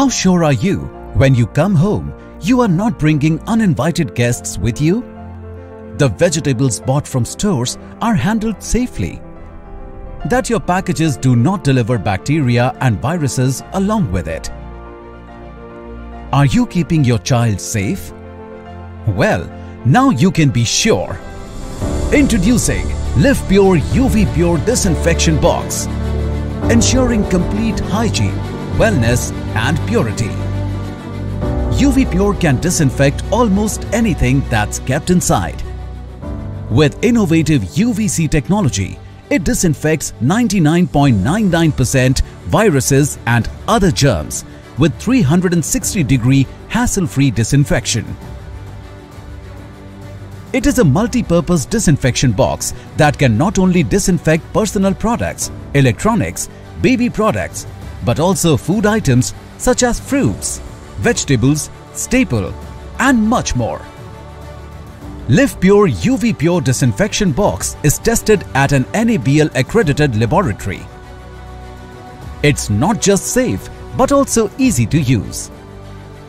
How sure are you when you come home you are not bringing uninvited guests with you? The vegetables bought from stores are handled safely. That your packages do not deliver bacteria and viruses along with it. Are you keeping your child safe? Well, now you can be sure. Introducing Livpure UV Pure Disinfection Box, ensuring complete hygiene, wellness and purity. UV Pure can disinfect almost anything that's kept inside. With innovative UVC technology, it disinfects 99.99% viruses and other germs with 360 degree hassle-free disinfection. It is a multi-purpose disinfection box that can not only disinfect personal products, electronics, baby products, but also food items such as fruits, vegetables, staple and much more. Livpure UV Pure Disinfection Box is tested at an NABL accredited laboratory. It's not just safe but also easy to use.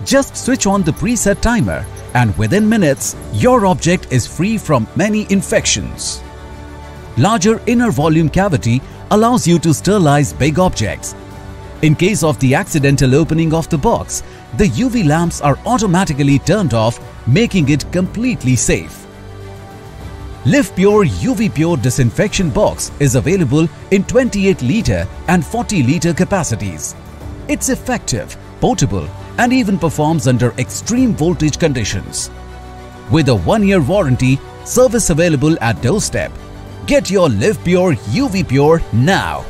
Just switch on the preset timer and within minutes, your object is free from many infections. Larger inner volume cavity allows you to sterilize big objects. In case of the accidental opening of the box, the UV lamps are automatically turned off, making it completely safe. Livpure UV Pure Disinfection Box is available in 28 litre and 40 litre capacities. It's effective, portable and even performs under extreme voltage conditions. With a one-year warranty, service available at doorstep. Get your Livpure UV Pure now.